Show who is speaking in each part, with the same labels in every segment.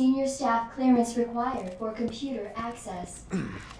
Speaker 1: Senior staff clearance required for computer access.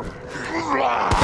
Speaker 1: Ugh!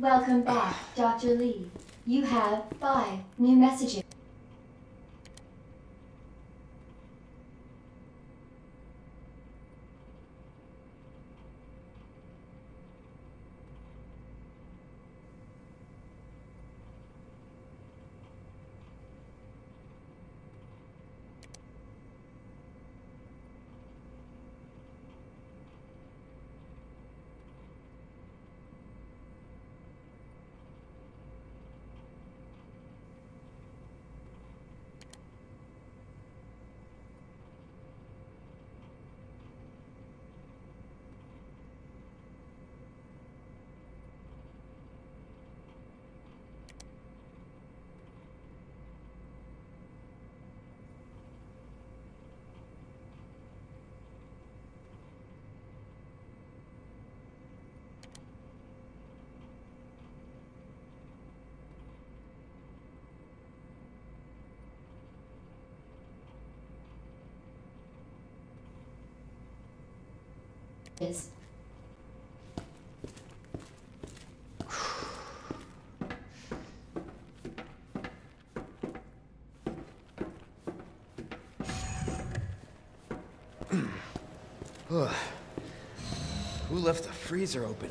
Speaker 1: Welcome back, Dr. Lee. You have five new messages.
Speaker 2: Ugh. Who left the freezer open?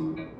Speaker 2: próxima.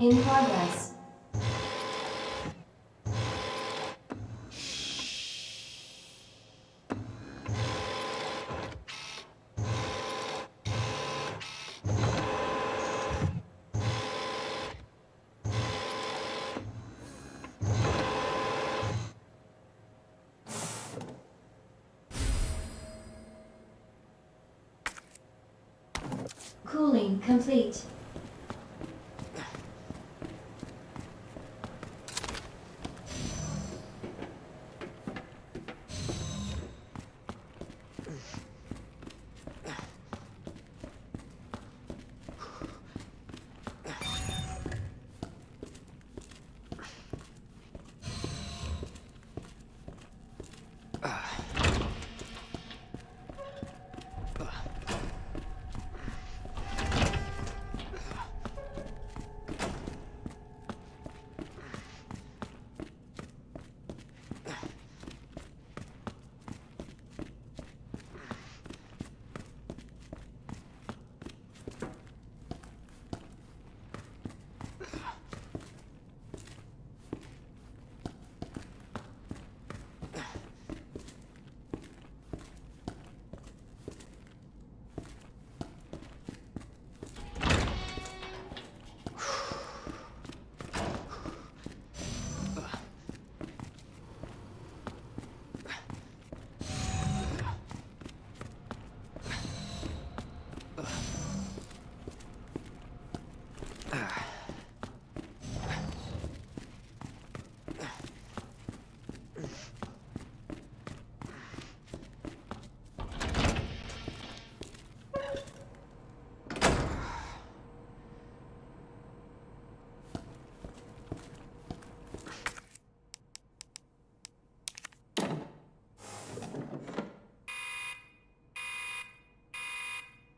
Speaker 1: In progress. Cooling complete.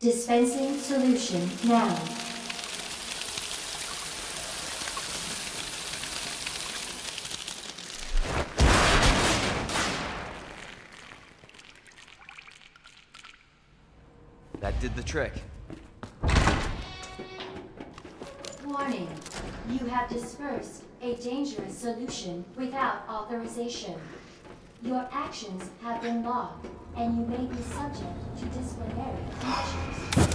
Speaker 1: Dispensing solution now.
Speaker 2: That did the trick.
Speaker 1: Warning. You have dispersed a dangerous solution without authorization. Your actions have been logged, and you may be subject to disciplinary measures.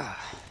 Speaker 2: Ugh.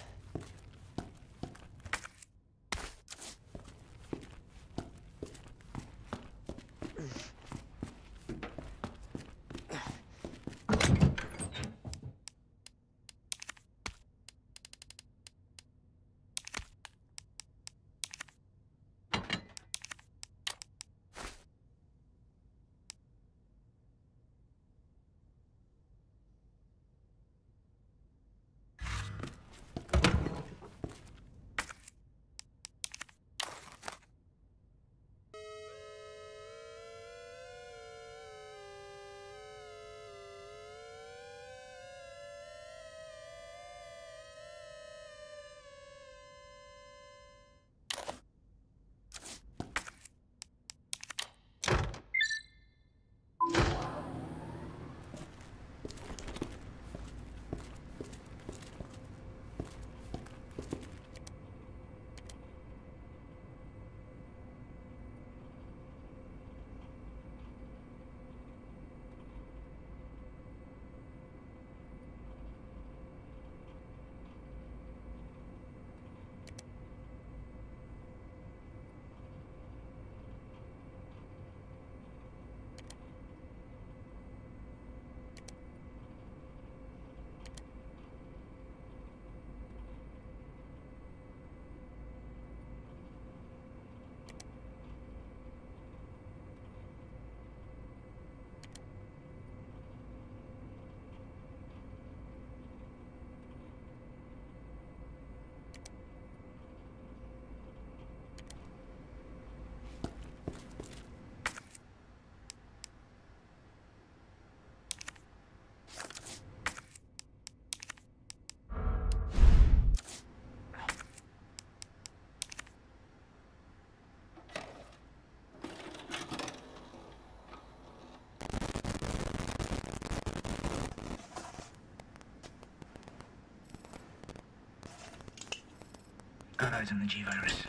Speaker 3: Got eyes on the G-Virus.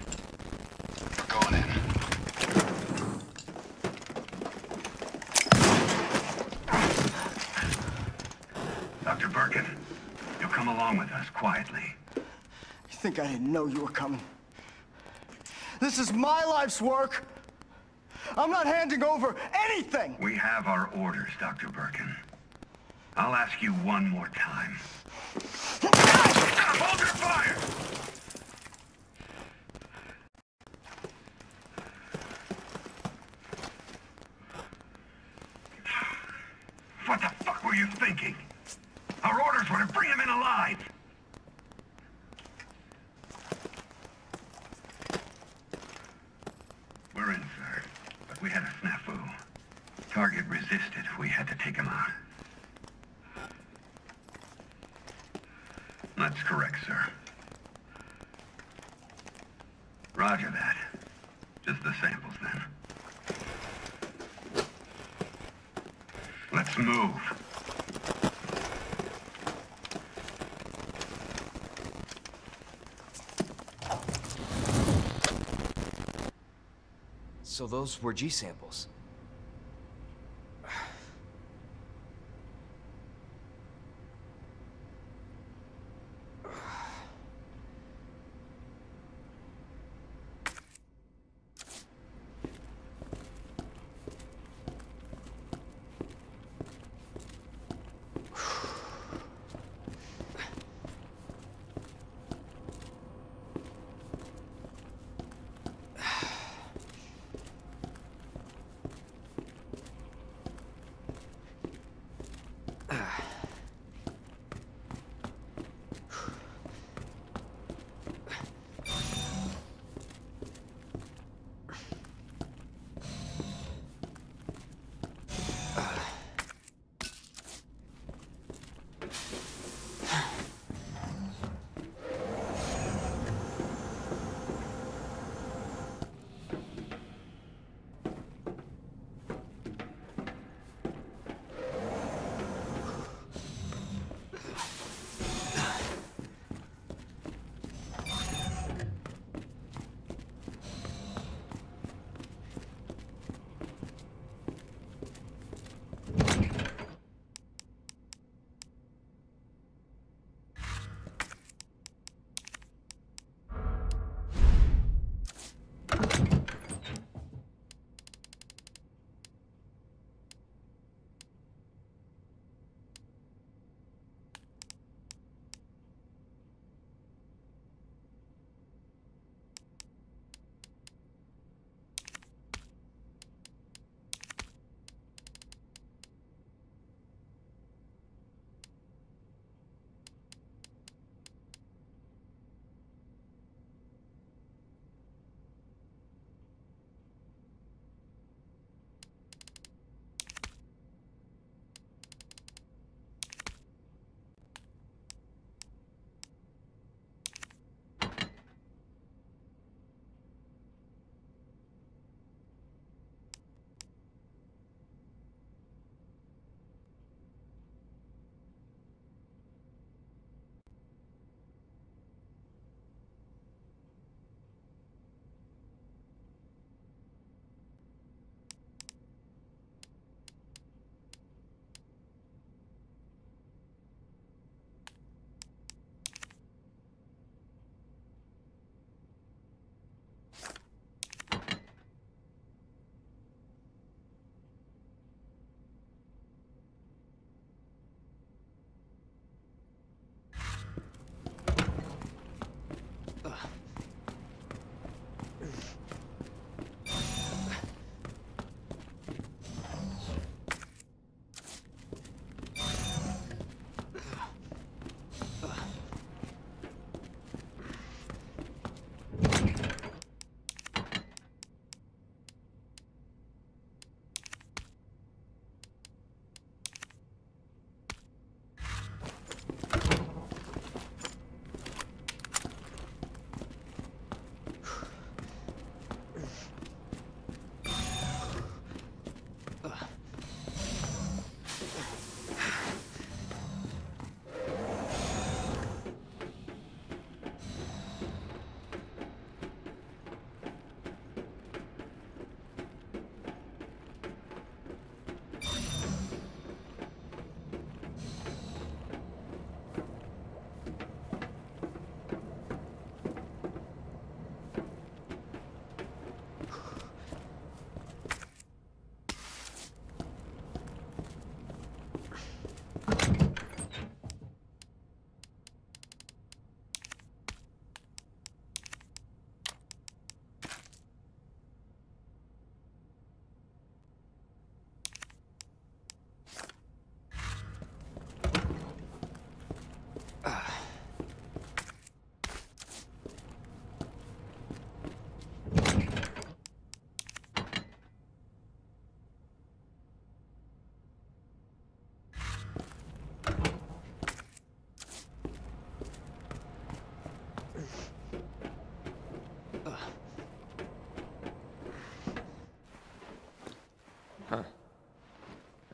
Speaker 4: Going in.
Speaker 3: Dr. Birkin, you'll come along with us quietly.
Speaker 5: You think I didn't know you were coming? This is my life's work. I'm not handing over anything.
Speaker 3: We have our orders, Dr. Birkin. I'll ask you one more time. Hold your fire! What the fuck were you thinking? Our orders were to bring him in alive! We're in, sir. But we had a snafu. Target resisted. We had to take him out. That's correct, sir. Roger that. Just the samples, then. Let's move.
Speaker 2: Those were G samples.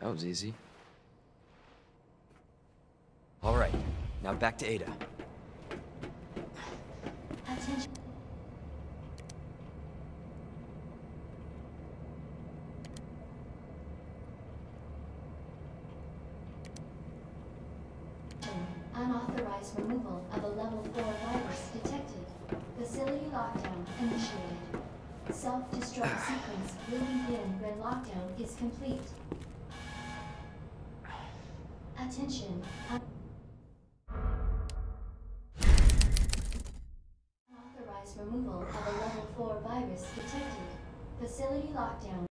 Speaker 2: That was easy. All right, now back to Ada.
Speaker 1: Unauthorized removal of a level 4 virus detected. Facility lockdown initiated. Self-destruct sequence will begin when lockdown is complete. Attention. un- Unauthorized removal of a level 4 virus detected. Facility lockdown